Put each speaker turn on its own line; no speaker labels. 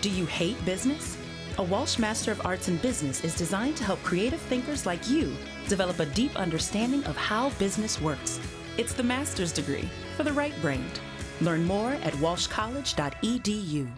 Do you hate business? A Walsh Master of Arts in Business is designed to help creative thinkers like you develop a deep understanding of how business works. It's the master's degree for the right-brained. Learn more at walshcollege.edu.